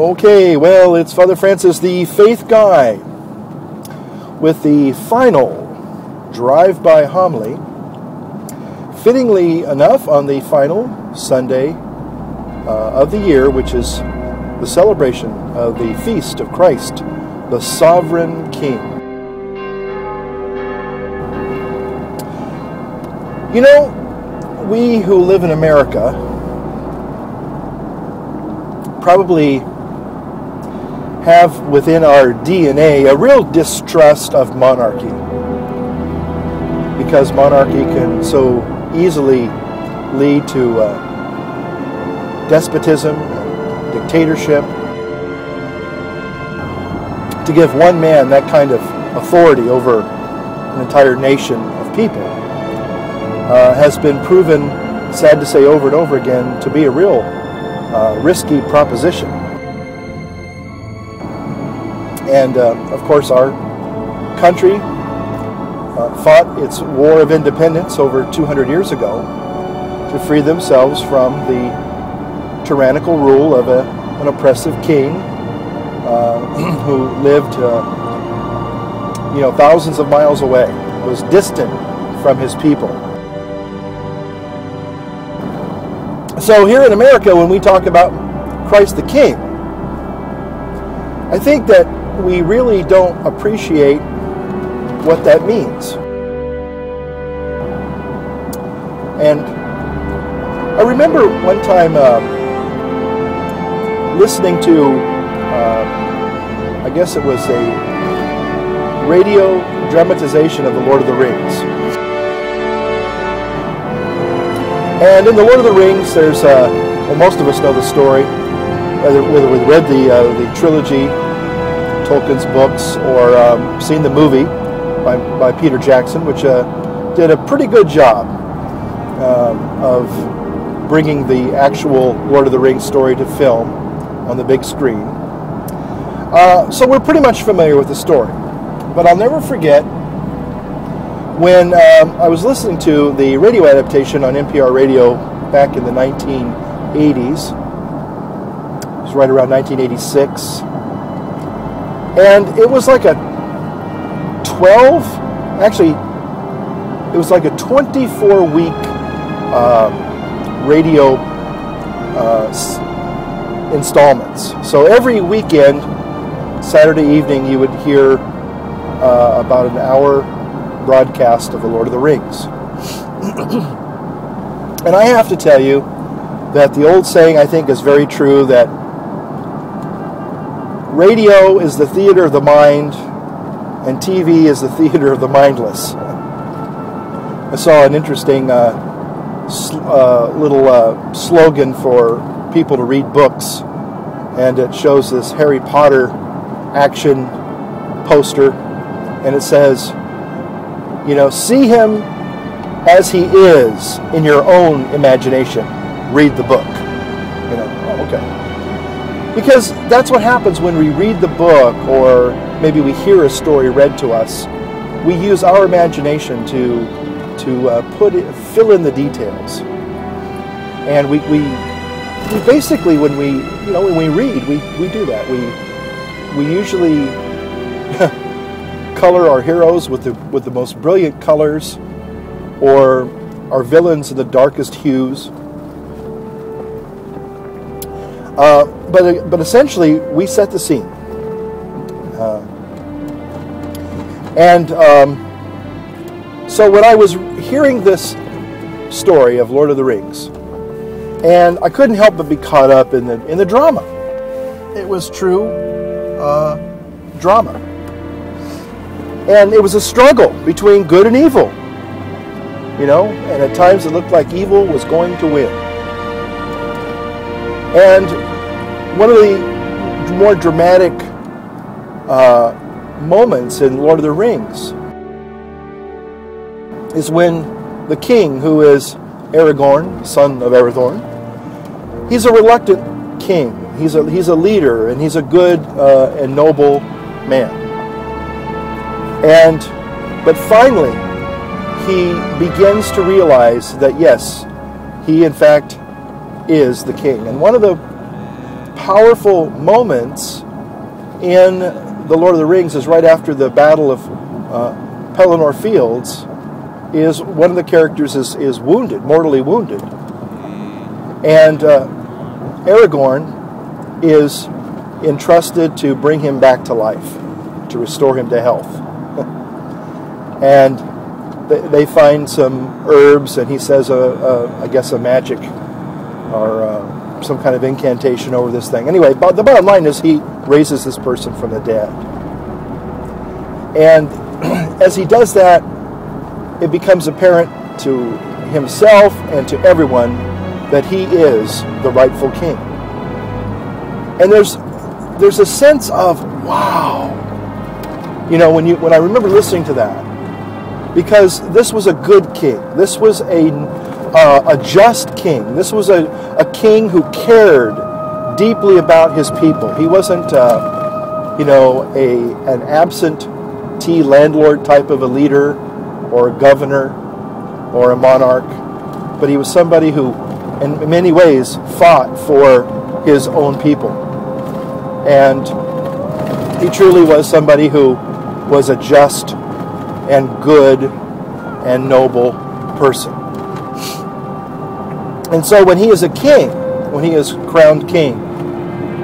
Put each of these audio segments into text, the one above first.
Okay, well, it's Father Francis, the Faith Guy, with the final drive by homily. Fittingly enough, on the final Sunday uh, of the year, which is the celebration of the feast of Christ, the Sovereign King. You know, we who live in America probably have within our DNA a real distrust of monarchy. Because monarchy can so easily lead to uh, despotism, dictatorship. To give one man that kind of authority over an entire nation of people uh, has been proven, sad to say over and over again, to be a real uh, risky proposition. And uh, of course, our country uh, fought its war of independence over 200 years ago to free themselves from the tyrannical rule of a, an oppressive king uh, who lived, uh, you know, thousands of miles away, was distant from his people. So here in America, when we talk about Christ the King, I think that we really don't appreciate what that means. And I remember one time uh, listening to, uh, I guess it was a radio dramatization of The Lord of the Rings. And in The Lord of the Rings, there's, uh, well, most of us know the story, whether, whether we read the, uh, the trilogy Tolkien's books or um, seen the movie by, by Peter Jackson, which uh, did a pretty good job um, of bringing the actual Lord of the Rings story to film on the big screen. Uh, so we're pretty much familiar with the story. But I'll never forget when um, I was listening to the radio adaptation on NPR radio back in the 1980s. It was right around 1986 and it was like a 12 actually it was like a 24 week uh, radio uh, installments. So every weekend saturday evening you would hear uh, about an hour broadcast of the lord of the rings. And i have to tell you that the old saying i think is very true that radio is the theater of the mind, and TV is the theater of the mindless. I saw an interesting uh, sl- uh, little uh, slogan for people to read books, and it shows this Harry Potter action poster, and it says, you know, see him as he is in your own imagination. Read the book. You know, oh, okay. Because that's what happens when we read the book or maybe we hear a story read to us. We use our imagination to, to uh, put it, fill in the details. And we, we, we basically, when we, you know, when we read, we, we do that. We, we usually color our heroes with the, with the most brilliant colors or our villains in the darkest hues. Uh, but, but essentially, we set the scene. Uh, and um, so when I was hearing this story of Lord of the Rings, and I couldn't help but be caught up in the in the drama. It was true uh, drama, and it was a struggle between good and evil. You know, and at times it looked like evil was going to win. And one of the more dramatic uh, moments in Lord of the Rings is when the king, who is Aragorn, son of Arathorn, he's a reluctant king. He's a, he's a leader, and he's a good uh, and noble man. And, but finally, he begins to realize that yes, he in fact is the king. And one of the powerful moments in The Lord of the Rings is right after the Battle of uh, Pelennor Fields, is one of the characters is, is wounded, mortally wounded. And uh, Aragorn is entrusted to bring him back to life, to restore him to health. and they, find some herbs, and he says, a, a I guess, a magic or uh, some kind of incantation over this thing. Anyway, but the bottom line is he raises this person from the dead. And as he does that, it becomes apparent to himself and to everyone that he is the rightful king. And there's there's a sense of wow. You know, when you when I remember listening to that, because this was a good king. This was a uh, a just king. This was a, a king who cared deeply about his people. He wasn't, uh, you know, a an absentee landlord type of a leader or a governor or a monarch, but he was somebody who, in many ways, fought for his own people. And he truly was somebody who was a just and good and noble person. And so when he is a king, when he is crowned king,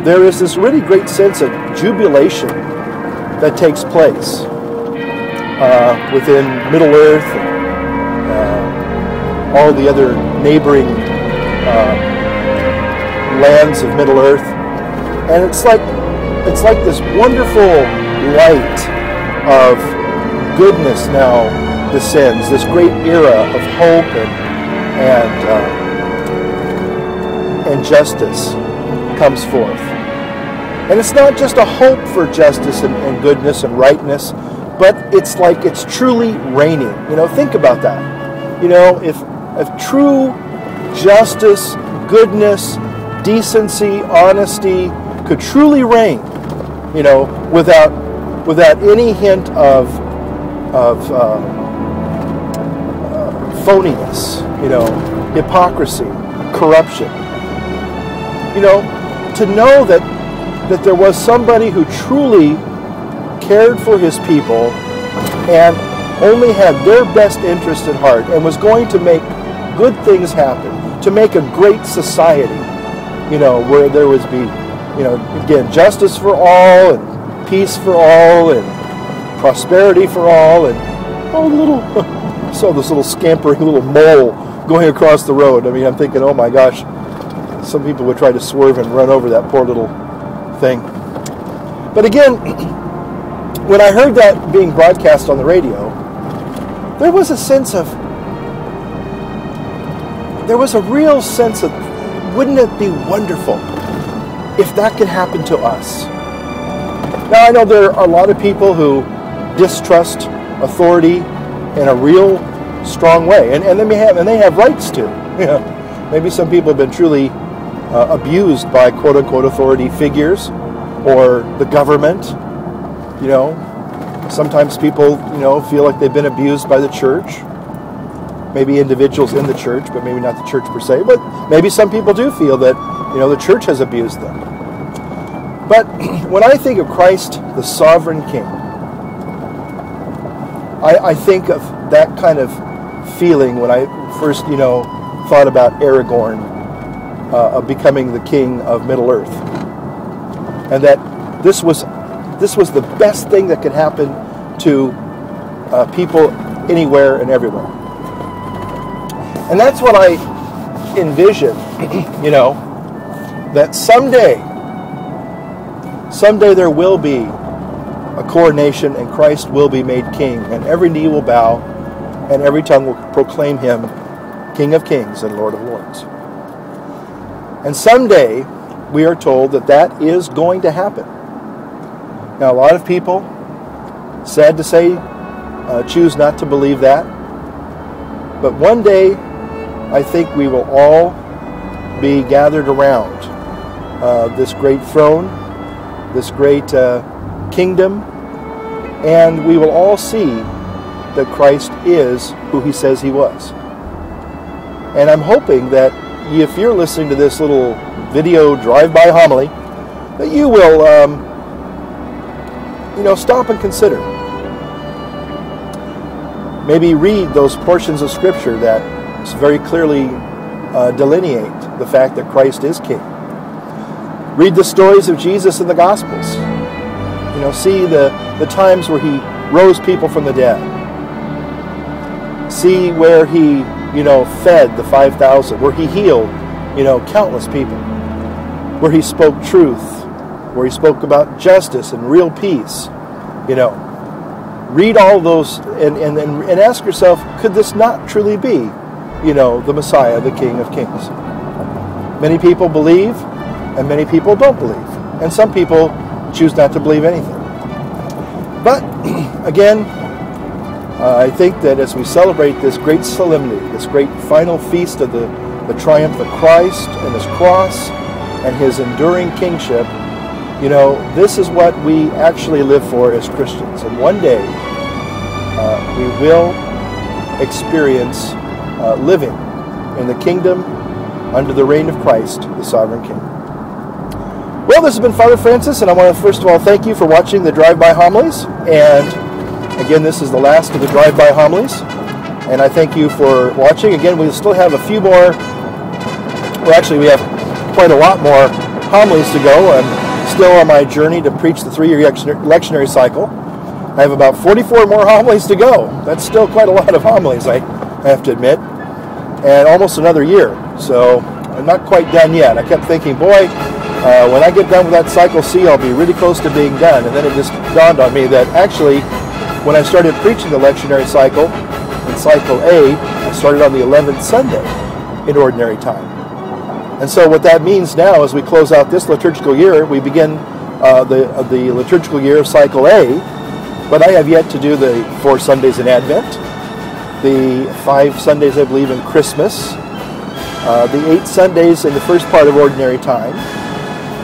there is this really great sense of jubilation that takes place uh, within Middle Earth and uh, all the other neighboring uh, lands of Middle Earth. And it's like it's like this wonderful light of goodness now descends, this great era of hope and, and uh, and justice comes forth. And it's not just a hope for justice and, and goodness and rightness, but it's like it's truly reigning. You know, think about that. You know, if if true justice, goodness, decency, honesty could truly reign, you know, without without any hint of of uh, uh, phoniness, you know, hypocrisy, corruption you know, to know that that there was somebody who truly cared for his people and only had their best interest at heart and was going to make good things happen, to make a great society, you know, where there was be, you know, again, justice for all and peace for all and prosperity for all and oh little saw this little scampering little mole going across the road. I mean, I'm thinking, oh my gosh, some people would try to swerve and run over that poor little thing. But again, when I heard that being broadcast on the radio, there was a sense of, there was a real sense of, wouldn't it be wonderful if that could happen to us? Now, I know there are a lot of people who distrust authority in a real strong way, and, and they may have, and they have rights to. You know, maybe some people have been truly uh, abused by quote unquote authority figures or the government. You know, sometimes people, you know, feel like they've been abused by the church. Maybe individuals in the church, but maybe not the church per se. But maybe some people do feel that, you know, the church has abused them. But when I think of Christ, the sovereign king, I, I think of that kind of feeling when I first, you know, thought about Aragorn uh, of becoming the king of Middle Earth, and that this was this was the best thing that could happen to uh, people anywhere and everywhere. And that's what I envision, you know, that someday, someday there will be a coronation and Christ will be made king, and every knee will bow and every tongue will proclaim him King of Kings and Lord of Lords. And someday, we are told that that is going to happen. Now, a lot of people, sad to say, uh, choose not to believe that. But one day, I think we will all be gathered around uh, this great throne, this great uh, kingdom, and we will all see that Christ is who he says he was. And I'm hoping that if you're listening to this little video drive-by homily, that you will, um, you know, stop and consider. Maybe read those portions of Scripture that very clearly uh, delineate the fact that Christ is King. Read the stories of Jesus in the Gospels. You know, see the, the times where he rose people from the dead. See where he, you know, fed the 5,000, where he healed, you know, countless people, where he spoke truth, where he spoke about justice and real peace. You know, read all those and, and, and ask yourself, could this not truly be, you know, the Messiah, the King of Kings? Many people believe, and many people don't believe. And some people choose not to believe anything. But again, uh, I think that as we celebrate this great solemnity, this great final feast of the, the triumph of Christ and his cross and his enduring kingship, you know, this is what we actually live for as Christians. And one day, uh, we will experience uh, living in the kingdom under the reign of Christ, the sovereign King. Well, this has been Father Francis, and I want to first of all thank you for watching the drive-by homilies. And again, this is the last of the drive-by homilies. And I thank you for watching. Again, we still have a few more, well, actually, we have quite a lot more homilies to go. I'm still on my journey to preach the three-year lectionary cycle. I have about 44 more homilies to go. That's still quite a lot of homilies, I have to admit. And almost another year. So I'm not quite done yet. I kept thinking, boy, uh, when I get done with that cycle C, I'll be really close to being done. And then it just dawned on me that actually, when I started preaching the lectionary cycle, in cycle A, I started on the 11th Sunday in ordinary time. And so what that means now, as we close out this liturgical year, we begin uh, the, uh, the liturgical year of cycle A, but I have yet to do the four Sundays in Advent, the five Sundays, I believe, in Christmas, uh, the eight Sundays in the first part of ordinary time,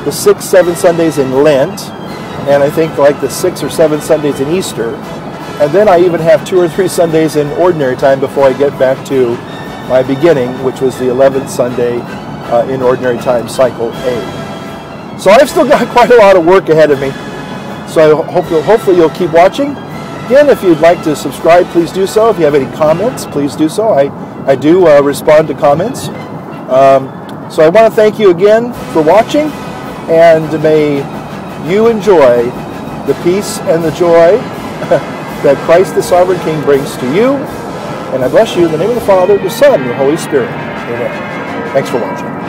the six, seven Sundays in Lent, and I think like the six or seven Sundays in Easter. And then I even have two or three Sundays in ordinary time before I get back to my beginning, which was the 11th Sunday uh, in ordinary time, cycle A. So I've still got quite a lot of work ahead of me. So I hope you'll, hopefully you'll keep watching. Again, if you'd like to subscribe, please do so. If you have any comments, please do so. I, I do uh, respond to comments. Um, so I want to thank you again for watching, and may you enjoy the peace and the joy that Christ the Sovereign King brings to you. And I bless you in the name of the Father, the Son, and the Holy Spirit. Amen. Thanks for watching.